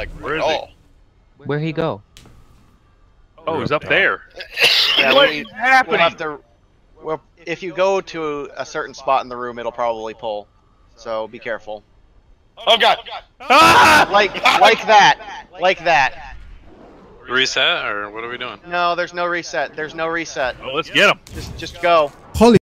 like Where at he? Oh. Where he go? Oh, he's up there. Yeah, what happening? we'll have to. Well, if you go to a certain spot in the room, it'll probably pull. So be careful. Oh god! Ah! Like like that, like that. Reset or what are we doing? No, there's no reset. There's no reset. Oh, let's get him. Just just go. Holy!